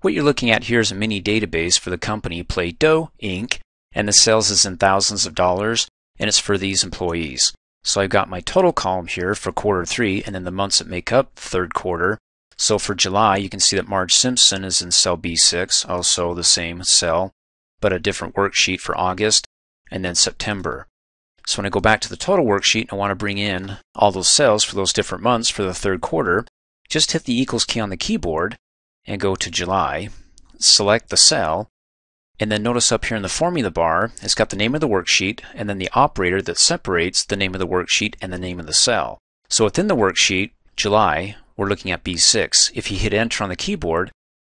What you're looking at here is a mini database for the company Play-Doh Inc. and the sales is in thousands of dollars and it's for these employees. So I've got my total column here for quarter three and then the months that make up third quarter. So for July, you can see that Marge Simpson is in cell B6, also the same cell, but a different worksheet for August, and then September. So when I go back to the total worksheet and I want to bring in all those cells for those different months for the third quarter, just hit the equals key on the keyboard and go to July, select the cell, and then notice up here in the formula bar, it's got the name of the worksheet and then the operator that separates the name of the worksheet and the name of the cell. So within the worksheet, July, we're looking at B6. If you hit enter on the keyboard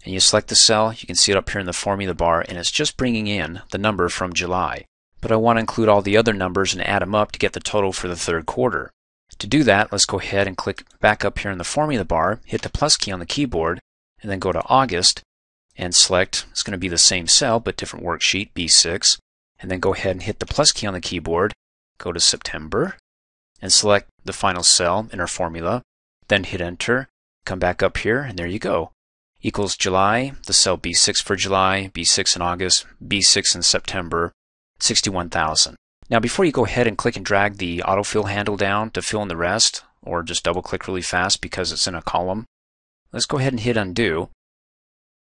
and you select the cell, you can see it up here in the formula bar and it's just bringing in the number from July. But I want to include all the other numbers and add them up to get the total for the third quarter. To do that, let's go ahead and click back up here in the formula bar, hit the plus key on the keyboard, and then go to August and select, it's going to be the same cell but different worksheet, B6, and then go ahead and hit the plus key on the keyboard, go to September, and select the final cell in our formula, then hit enter, come back up here, and there you go. Equals July, the cell B6 for July, B6 in August, B6 in September, 61,000. Now before you go ahead and click and drag the autofill handle down to fill in the rest, or just double click really fast because it's in a column, let's go ahead and hit undo.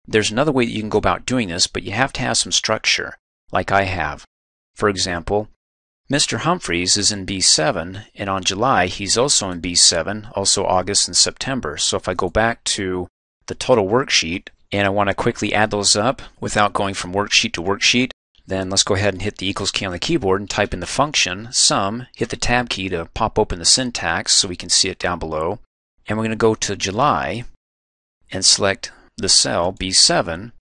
There's another way that you can go about doing this, but you have to have some structure, like I have. For example, Mr. Humphreys is in B7, and on July he's also in B7, also August and September. So if I go back to the total worksheet, and I want to quickly add those up without going from worksheet to worksheet, then let's go ahead and hit the equals key on the keyboard and type in the function sum, hit the tab key to pop open the syntax so we can see it down below. And we're going to go to July and select the cell B7,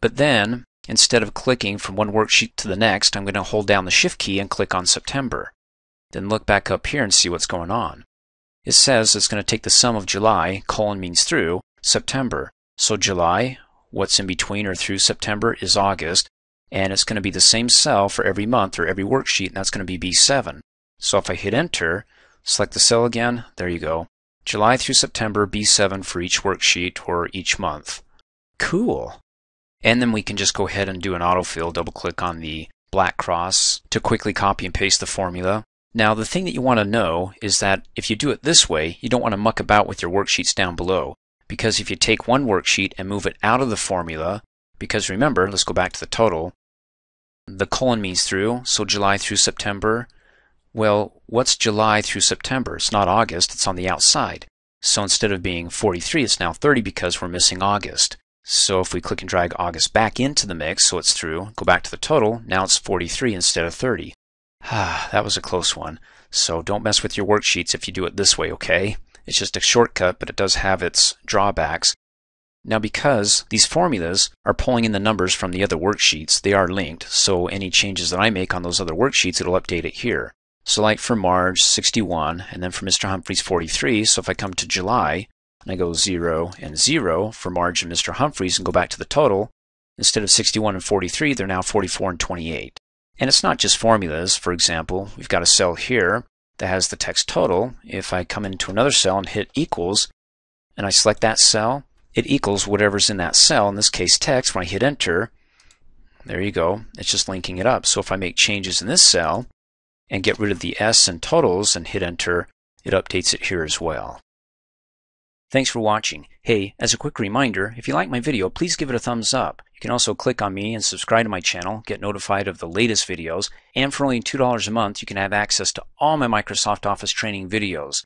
but then instead of clicking from one worksheet to the next, I'm going to hold down the Shift key and click on September. Then look back up here and see what's going on. It says it's going to take the sum of July, colon means through, September. So July, what's in between or through September is August, and it's going to be the same cell for every month or every worksheet, and that's going to be B7. So if I hit enter, select the cell again, there you go. July through September, B7 for each worksheet or each month. Cool. And then we can just go ahead and do an autofill, double click on the black cross to quickly copy and paste the formula. Now the thing that you want to know is that if you do it this way, you don't want to muck about with your worksheets down below. Because if you take one worksheet and move it out of the formula, because remember, let's go back to the total, the colon means through, so July through September, well, what's July through September? It's not August, it's on the outside. So instead of being 43, it's now 30 because we're missing August. So if we click and drag August back into the mix so it's through, go back to the total, now it's 43 instead of 30. Ah, that was a close one. So don't mess with your worksheets if you do it this way, okay? It's just a shortcut, but it does have its drawbacks. Now because these formulas are pulling in the numbers from the other worksheets, they are linked, so any changes that I make on those other worksheets, it'll update it here. Like for Marge, 61, and then for Mr. Humphreys, 43. So if I come to July, and I go 0 and 0 for Marge and Mr. Humphreys and go back to the total, instead of 61 and 43, they're now 44 and 28. And it's not just formulas. For example, we've got a cell here that has the text total. If I come into another cell and hit equals, and I select that cell, it equals whatever's in that cell, in this case text. When I hit enter, there you go. It's just linking it up. So if I make changes in this cell, and get rid of the S and totals and hit enter, it updates it here as well. Thanks for watching. Hey, as a quick reminder, if you like my video, please give it a thumbs up. You can also click on me and subscribe to my channel, get notified of the latest videos, and for only $2 a month, you can have access to all my Microsoft Office training videos.